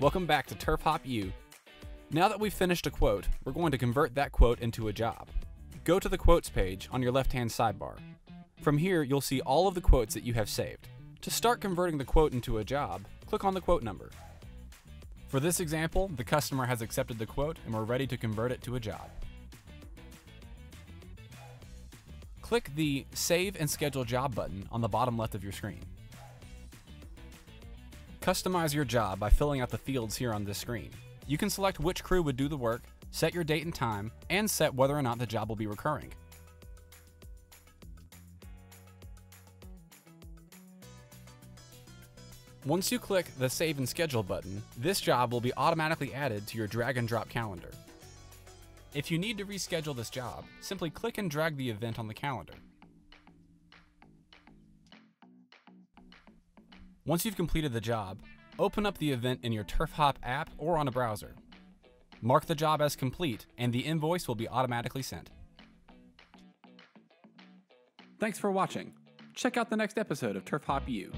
Welcome back to TurfHop U. Now that we've finished a quote, we're going to convert that quote into a job. Go to the quotes page on your left hand sidebar. From here, you'll see all of the quotes that you have saved. To start converting the quote into a job, click on the quote number. For this example, the customer has accepted the quote and we're ready to convert it to a job. Click the Save and Schedule Job button on the bottom left of your screen. Customize your job by filling out the fields here on this screen. You can select which crew would do the work, set your date and time, and set whether or not the job will be recurring. Once you click the Save and Schedule button, this job will be automatically added to your drag and drop calendar. If you need to reschedule this job, simply click and drag the event on the calendar. Once you've completed the job, open up the event in your TurfHop app or on a browser. Mark the job as complete, and the invoice will be automatically sent. Thanks for watching. Check out the next episode of TurfHop U.